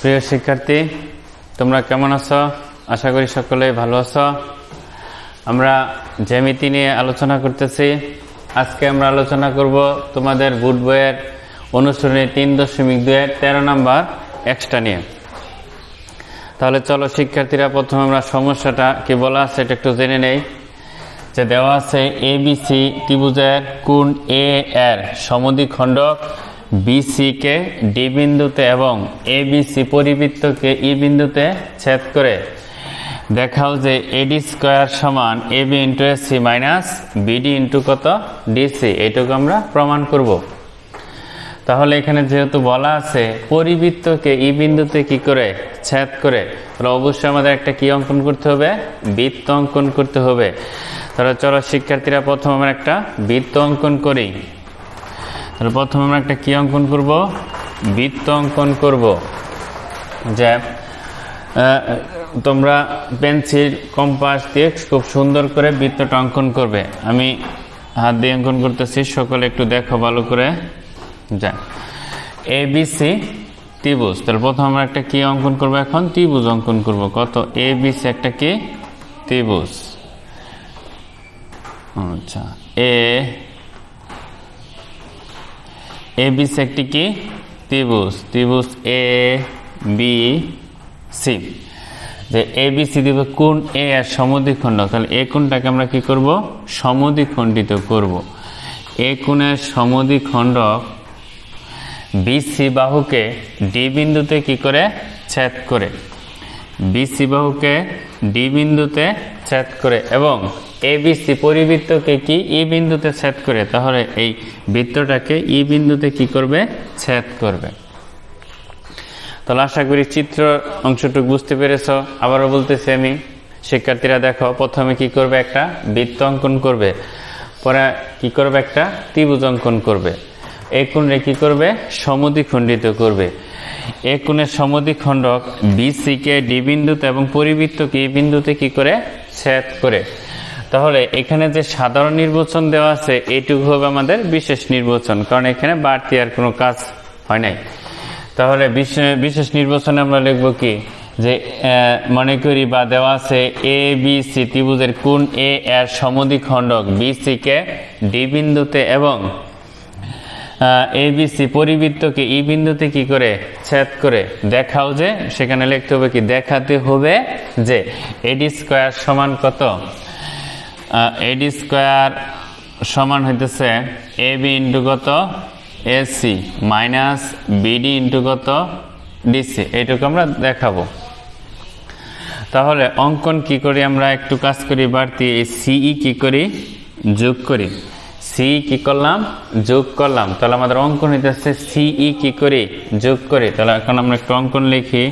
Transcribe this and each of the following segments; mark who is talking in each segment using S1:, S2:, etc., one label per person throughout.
S1: প্রিয় শিক্ষার্থী, তোমরা কেমন আছো? আশা করি সকলেই ভালো আছো। আমরা জ্যামিতি নিয়ে আলোচনা করতেছি। আজকে আমরা আলোচনা করব তোমাদের বুট বইয়ের অনুসরণে তিন দশমিক দুয়ের তেরো নাম্বার এক্সট্রা নিয়ে। তাহলে চলো শিক্ষার্থীরা, প্রথমে আমরা সমস্যাটা কি বলা আছে এটা একটু জেনে নেই। যে দেওয়া আছে এ বি সি ত্রিভুজের কোণ এ এর সমদ্বিখণ্ডক বিসিকে ডি বিন্দুতে এবং এ বি সি পরিবৃত্তকে ই বিন্দুতে ছেদ করে দেখাও যে এডি স্কোয়ার সমান A B into S C minus B D into কত? ডিসি এইটুকু আমরা প্রমাণ করব। তাহলে এখানে যেহেতু বলা আছে, পরিবৃত্তকে ই বিন্দুতে কি করে? ছেদ করে। তাহলে অবশ্যই আমাদের একটা কি অঙ্কন করতে হবে? বৃত্ত অঙ্কন করতে হবে। তাহলে চলো শিক্ষার্থীরা প্রথম আমরা একটা বৃত্ত অঙ্কন করি। তাহলে প্রথম আমরা একটা কি অঙ্কন করব? বৃত্ত অঙ্কন করব। যে তোমরা পেন্সিল, কম্পাস দিয়ে খুব সুন্দর করে বৃত্তটা অঙ্কন করবে। আমি হাত দিয়ে অঙ্কন করতেছি, সকলে একটু দেখো ভালো করে। যা এ বি সি ত্রিভুজ। তাহলে প্রথম আমরা একটা কি অঙ্কন করব এখন? ত্রিভুজ অঙ্কন করব। কত? এ বি সি একটা কি? ত্রিভুজ। আচ্ছা এ এ বি সি একটি কি? ত্রিভুজ। ত্রিভুজ এ বি সি যে এ বি সি দিব কোন এ আর সমদ্বিখণ্ড তাহলে এ কোনটাকে আমরা কি করব? সমদ্বিখণ্ডিত করব। এ কোণের সমদ্বিখণ্ডক বিসি বাহুকে ডি বিন্দুতে কি করে? ছেদ করে। বিসি বাহুকে ডি বিন্দুতে ছেদ করে এবং এ বিসি পরিবৃত্তকে কি ই বিন্দুতে ছেদ করে, তাহলে এই বৃত্তটাকে ই বিন্দুতে কি করবে? ছেদ করবে। তাহলে আশা করি চিত্র অংশটুকু বুঝতে পেরেছ। আবারও বলতেছি আমি, শিক্ষার্থীরা দেখো, প্রথমে কি করবে একটা বৃত্ত অঙ্কন করবে, পরে কি করবে একটা ত্রিভুজ অঙ্কন করবে। এই কোণে কি করবে? সমদ্বিখণ্ডিত করবে। এ কোণের সমদ্বিখণ্ডক বিসিকে ডি বিন্দুতে এবং পরিবৃত্তকে এই বিন্দুতে কি করে? ছেদ করে। তাহলে এখানে যে সাধারণ নির্বাচন দেওয়া আছে এইটুকু হবে আমাদের বিশেষ নির্বাচন, কারণ এখানে বাড়তি আর কোনো কাজ হয় নাই। তাহলে বিশেষ নির্বাচনে আমরা লিখব কি? যে মনে করি বা দেওয়া আছে এ বি সি ত্রিভুজের কোন এ এর সমদ্বিখণ্ডক বি সিকে ডি বিন্দুতে এবং এ বি সি পরিবৃত্তকে ই বিন্দুতে কি করে ছেদ করে দেখাও যে, সেখানে লিখতে হবে কি? দেখাতে হবে যে এডি স্কোয়ার সমান কত? এডি স্কোয়ার সমান হইতেছে এ বি ইন্টু কত? A C minus B D into কত? ডিসি এইটুকু আমরা দেখাবো। তাহলে অঙ্কন কি করি আমরা? একটু কাজ করি, বাড়তি এই সিই কি করি? যোগ করি। সি কি করলাম? যোগ করলাম। তাহলে আমাদের অঙ্কন হইতেছে সিই কি করি? যোগ করি। তাহলে এখন আমরা একটু অঙ্কন লিখি।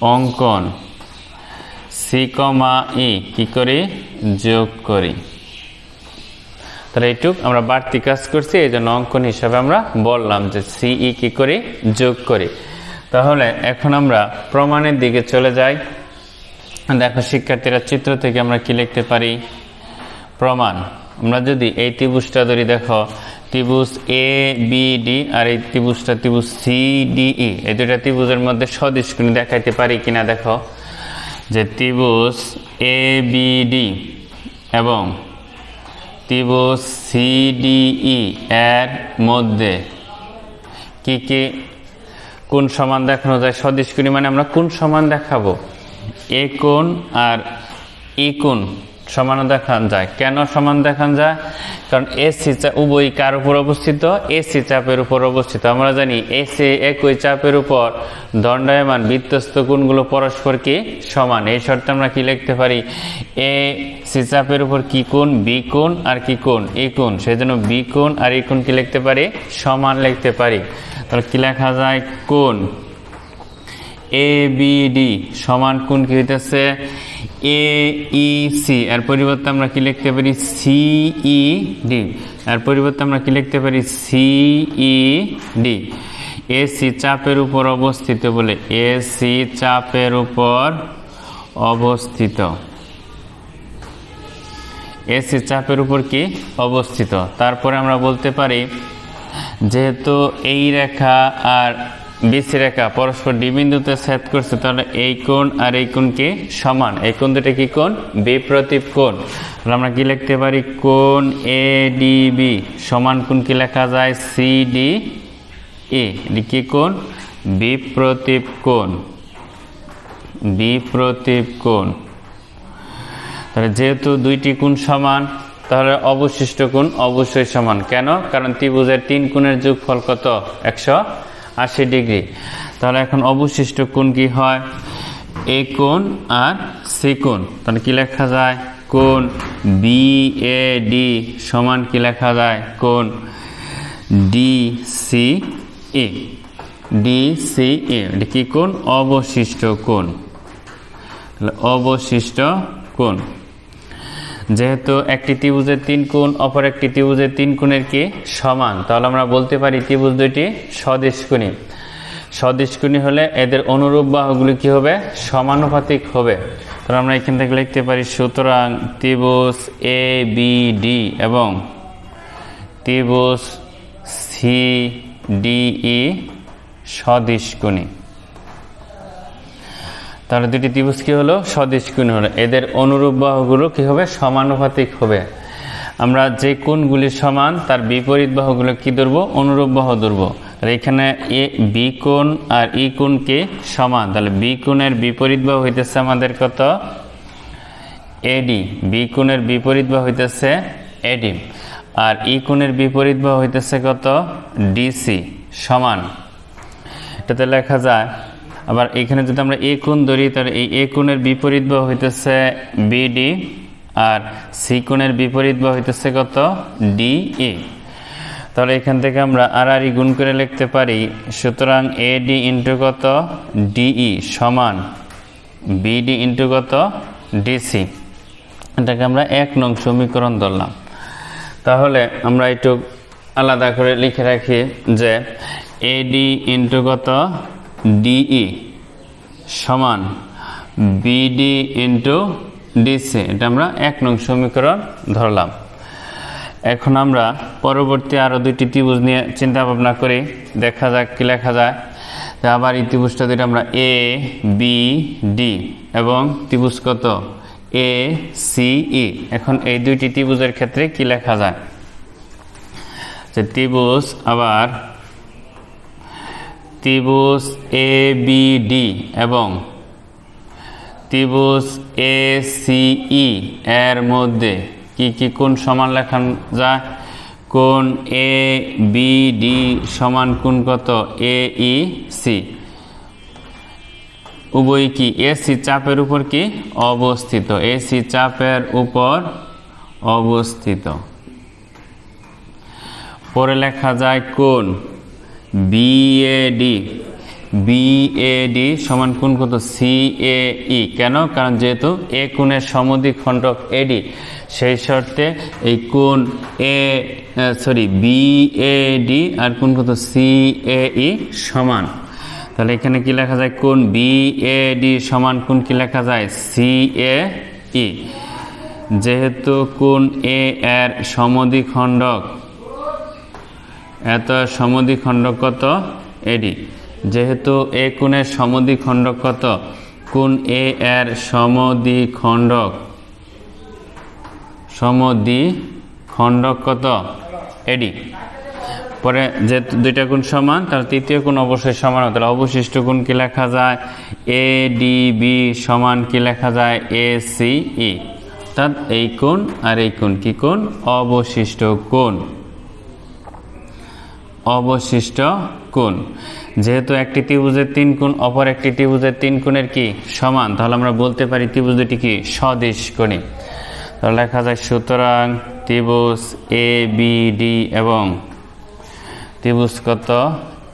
S1: অঙ্কন সি কমা ই কি করি? যোগ করি। তাহলে এইটুক আমরা বাড়তি কাজ করছি, এই জন্য অঙ্কন হিসাবে আমরা বললাম যে সিই কি করি? যোগ করি। তাহলে এখন আমরা প্রমাণের দিকে চলে যাই। দেখো, শিক্ষার্থীরা চিত্র থেকে আমরা কি লিখতে পারি? প্রমাণ। আমরা যদি এই ত্রিভুজটা ধরি, দেখো, ত্রিভুজ এ বি ডি আর এই ত্রিভুজটা ত্রিভুজ সি ডি ই এই দুটা ত্রিভুজের মধ্যে সদৃশগুণী দেখাইতে পারি কিনা, দেখো। যে ত্রিভুজ এ বি ডি এবং ত্রিভুজ সিডিই এর মধ্যে কি কি, কোন সমান দেখানো যায়? সদৃশগুণী মানে আমরা কোন সমান দেখাবো? এ কোণ আর ই কোণ। সমান দেখান যায়। কেন সমান দেখান যায়? কারণ এসি উভয় কার উপর অবস্থিত? এসি চাপের উপর অবস্থিত। আমরা জানি এসি একই চাপের উপর দণ্ডায়মান বৃত্তস্থ কোণগুলো পরস্পর কি? সমান। এই শর্তে আমরা কি লিখতে পারি? এ সি চাপের উপর কি কোণ? বি কোণ আর কি কোণ? এই কোণ। সেই জন্য বি কোণ আর এই কোণ কি লিখতে পারি? সমান লিখতে পারি। তাহলে কি লেখা যায়? কোণ। এ বি ডি সমান কোণ কি হইতেছে? এ ই সি এর পরিবর্তে আমরা কি লিখতে পারি? সিই ডি এর পরিবর্তে আমরা কি লিখতে পারি? সিই ডি এসি চাপের উপর অবস্থিত বলে। এসি চাপের উপর অবস্থিত। এসি চাপের উপর কি? অবস্থিত। তারপরে আমরা বলতে পারি, যেহেতু এই রেখা আর বিসি রেখা, পরস্পর বিন্দুতে ছেদ করছে, তাহলে এই কোণ আর এই কোণ কি সমান? এই কোণ দুটো কি কোণ? বিপ্রতীপ কোণ। আমরা কি লিখতে পারি? কোণ এ ডি বি সমান কোণ কি লেখা যায়? সি ডি এ কি কোণ? বিপ্রতীপ কোণ। বিপ্রতীপ কোণ। তাহলে যেহেতু দুইটি কোণ সমান, তাহলে অবশিষ্ট কোণ অবশ্যই সমান। কেন? কারণ ত্রিভুজের তিন কোণের যোগফল কত? একশো আশি ডিগ্রি। তাহলে এখন অবশিষ্ট কোণ কি হয়? এ কোণ আর সি কোণ। তাহলে কি লেখা যায়? কোণ বি এ ডি সমান কি লেখা যায়? কোণ D C A D C A এটি কি কোণ? অবশিষ্ট কোণ। অবশিষ্ট কোণ। যেহেতু একটি ত্রিভুজের তিন কোণ, অপর একটি ত্রিভুজের তিন কোণের কি? সমান। তাহলে আমরা বলতে পারি ত্রিভুজ দুইটি স্বদেশকুণী স্বদেশকুণী হলে এদের অনুরূপ বাহুগুলি কি হবে? সমানুপাতিক হবে। তাহলে আমরা এখান থেকে লিখতে পারি সুতরাং ত্রিভুজ এ বি ডি এবং ত্রিভুজ সি ডি ই স্বদেশকুণী তাহলে দুটি ত্রিভুজ কি হলো? সদৃশ কোণ হলো। এদের অনুরূপ বাহুগুলো কি হবে? সমানুপাতিক হবে। আমরা যে কোণগুলি সমান, তার বিপরীত বাহুগুলো কি ধরবো? অনুরূপ বাহু ধরবো। এখানে এ, বি কোণ আর ই কোণকে সমান। তাহলে বি কোণের বিপরীত বাহু হইতেছে আমাদের কত? এডি বি কোণের বিপরীত বাহু হইতেছে এডি আর ই কোণের বিপরীত বাহু হইতেছে কত? ডিসি সমান। এটাতে লেখা যায় আবার এখানে যদি আমরা এ কোণ ধরি, তাহলে এই এ কোণের বিপরীত বা হইতেছে বিডি আর সি কোণের বিপরীত বা হইতেছে কত? ডি এ তাহলে এখান থেকে আমরা আর আর গুণ করে লিখতে পারি, সুতরাং এ ডি ইন্টু কত? ডিই সমান বিডি ইন্টু কত? ডিসি এটাকে আমরা এক নং সমীকরণ ধরলাম। তাহলে আমরা একটু আলাদা করে লিখে রাখি যে এডি ইন্টু কত? ডিই সমান B D into D C এটা আমরা এক নং সমীকরণ ধরলাম। এখন আমরা পরবর্তী আরও দুইটি ত্রিভুজ নিয়ে চিন্তা ভাবনা করি। দেখা যাক কি লেখা যায়। আবার এই ত্রিভুজটা দুইটা আমরা এ বি ডি এবং ত্রিভুজ কত? এ সি ই এখন এই দুইটি ত্রিভুজের ক্ষেত্রে কি লেখা যায়? যে ত্রিভুজ আবার ত্রিভুজ এ বি ডি এবং ত্রিভুজ এ সি ই এর মধ্যে কি কি কোন সমান লেখান যায়? কোন এ বি ডি সমান কোন কত? এ ই সি উভয় কি এসি চাপের উপর কি? অবস্থিত। এসি চাপের উপর অবস্থিত। পরে লেখা যায় কোন বিএডি বিএডি সমান কোন কত? সিএই কেন? কারণ যেহেতু এ কোণের সমদ্বিখণ্ডক এডি সেই শর্তে এই কোণ এ সরি বিএডি আর কোন কত? সিএই সমান। তাহলে এখানে কি লেখা যায়? কোন বিএডি সমান কোন কি লেখা যায়? সিএই যেহেতু কোন এ এর সমদ্বিখণ্ডক এত সমদ্বিখণ্ডক কত? এডি। যেহেতু এ কোণের সমদ্বিখণ্ডক কত? কোন এ এর সমদ্বিখণ্ডক সমদ্বিখণ্ডক কত? এডি। পরে যে দুইটা কোণ সমান, তার তৃতীয় কোণ অবশ্যই সমান তাহলে অবশিষ্ট কোণ কি লেখা যায়? এ, ডি, বি সমান কি লেখা যায়? A, C, E. অর্থাৎ এই কোণ আর এই কোণ কি কোণ? অবশিষ্ট কোণ। অবশিষ্ট কোণ। যেহেতু একটি ত্রিভুজের তিন কোণ, অপর একটি ত্রিভুজের তিন কোণের কি সমান? তাহলে আমরা বলতে পারি ত্রিভুজ দুটি কি স্বদেশ কোণী। তাহলে লেখা যায়, সুতরাং ত্রিভুজ এ বি ডি এবং ত্রিভুজ কত?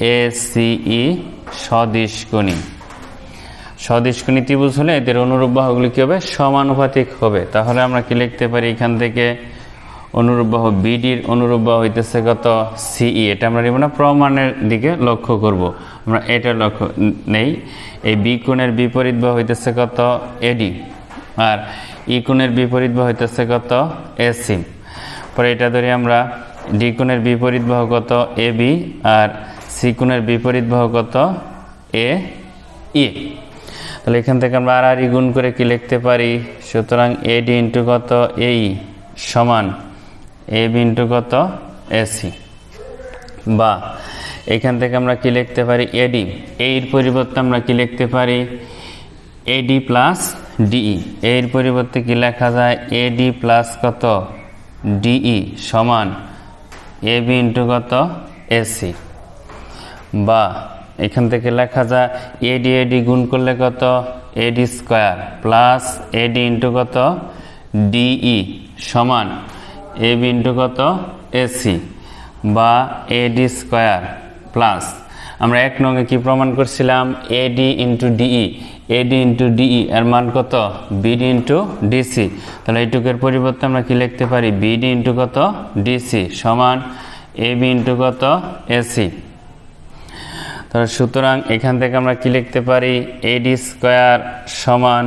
S1: এ সি ই স্বদেশ কোণী। স্বদেশ কোণী ত্রিভুজ হলে এদের অনুরূপ বাহুগুলি কী হবে? সমানুপাতিক হবে। তাহলে আমরা কি লিখতে পারি? এখান থেকে অনুরূপ বাহু বিডির অনুরূপ বাহু হইতেছে কত? সিই। এটা আমরা নিব না, প্রমাণের দিকে লক্ষ্য করব। আমরা এটা লক্ষ্য নেই। এই বি কোণের বিপরীত বাহু হইতেছে কত? এডি। আর ই কোণের বিপরীত বাহু হইতেছে কত? এসি। পরে এটা ধরে আমরা, ডি কোণের বিপরীত বাহু কত? এ বি আর সি কোণের বিপরীত বাহু কত? এ ই। তাহলে এখান থেকে আমরা আর আর ই গুণ করে কি লিখতে পারি? সুতরাং এডি ইন্টু কত? এই সমান এ বি ইন্টু কত এসি বা এখান থেকে আমরা কি লিখতে পারি? এডি এর পরিবর্তে আমরা কি লিখতে পারি? এডি প্লাস ডিই এর পরিবর্তে কি লেখা যায়? এডি প্লাস কত? ডিই সমান এ বি ইন্টু কত? এসি বা এখান থেকে লেখা যায় এডি এডি গুণ করলে কত? A D square plus A D into কত? ডিই সমান এ বি ইন্টু কত এসি বা এডি স্কোয়ার প্লাস আমরা এক নঙ্গে কি প্রমাণ করছিলাম? A D into D E A D into D E এর মান কত? বিডি ইন্টু ডিসি তাহলে এইটুকের পরিবর্তে আমরা কি লিখতে পারি? বিডি ইন্টু কত? ডিসি সমান এ বি ইন্টু কত? এসি তাহলে সুতরাং এখান থেকে আমরা কি লিখতে পারি? এডি স্কোয়ার সমান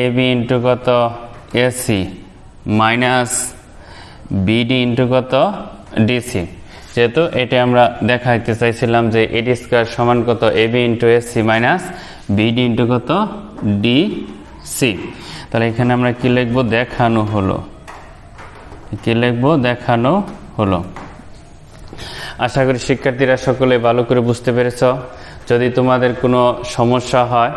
S1: এ বি ইন্টু কত? A C minus B D into কত? ডিসি যেহেতু এটা আমরা দেখাইতে চাইছিলাম যে এডি স্কোয়ার সমান কত A B into A C minus B D into কত? ডিসি তাহলে এখানে আমরা কি লিখব? দেখানো হলো। কি লিখব? দেখানো হলো। আশা করি শিক্ষার্থীরা সকলে ভালো করে বুঝতে পেরেছ। যদি তোমাদের কোনো সমস্যা হয়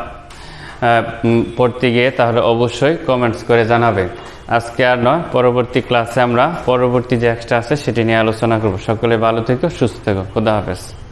S1: পড়তে গিয়ে তাহলে অবশ্যই কমেন্টস করে জানাবে। আজকে আর নয়, পরবর্তী ক্লাসে আমরা পরবর্তী যে এক্সট্রা আছে সেটি নিয়ে আলোচনা করব। সকলে ভালো থেকো, সুস্থ থেকো। খুদা হাফেজ।